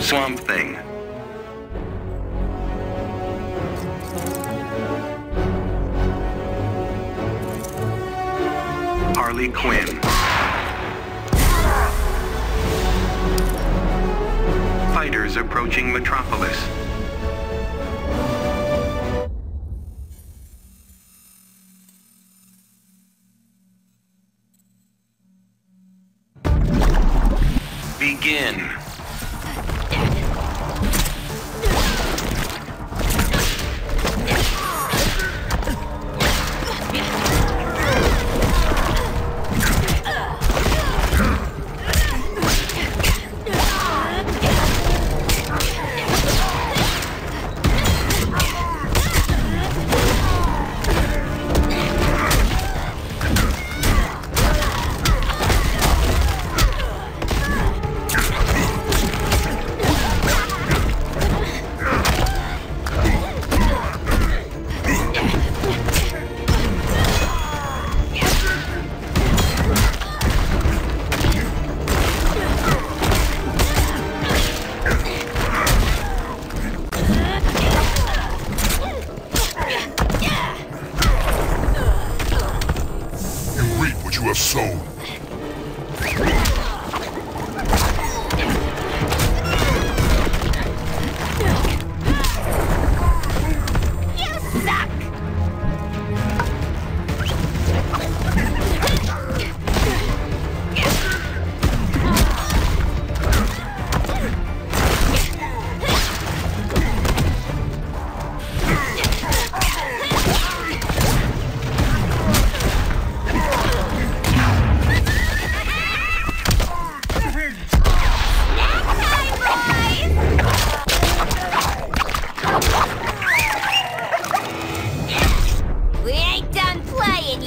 Swamp Thing. Harley Quinn. Fighters approaching Metropolis. Begin. Have sown. Playing.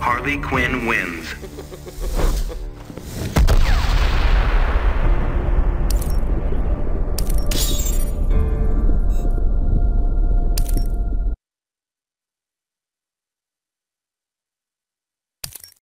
Harley Quinn wins.